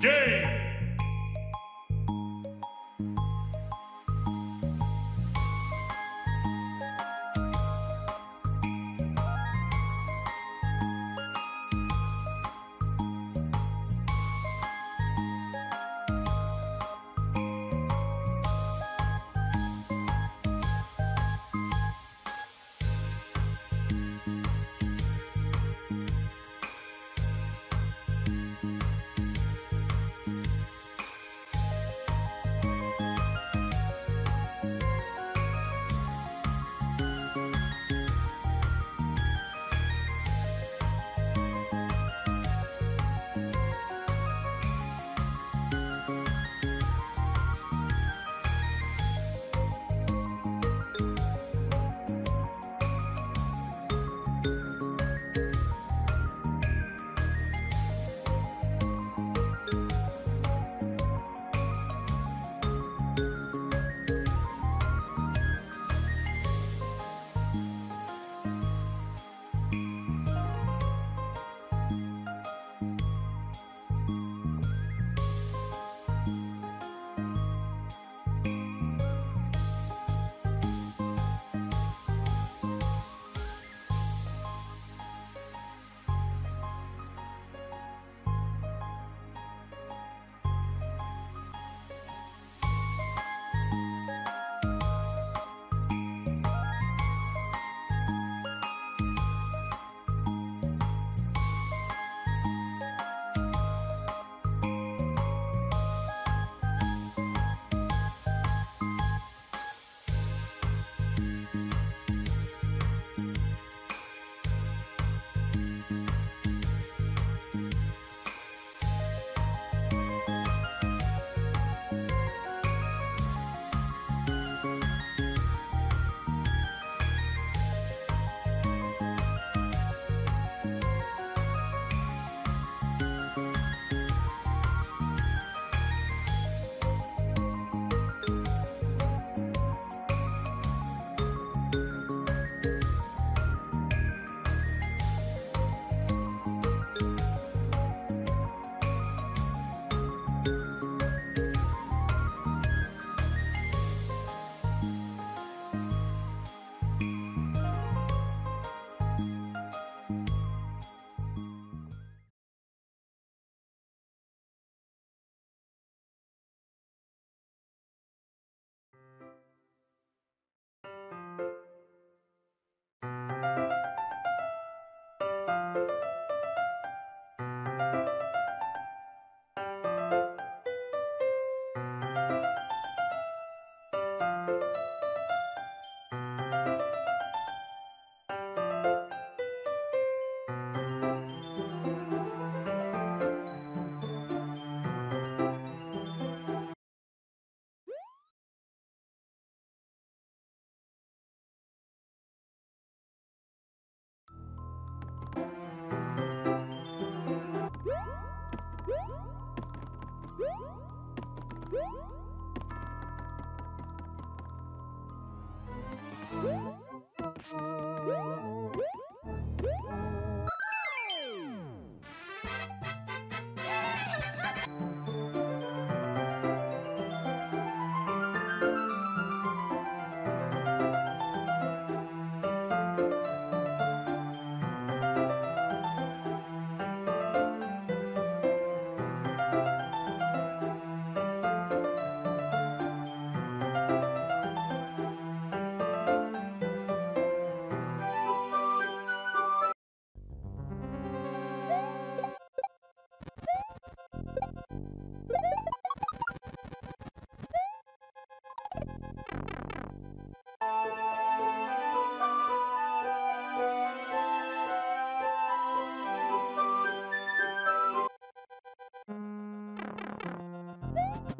Game!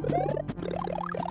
Thank you.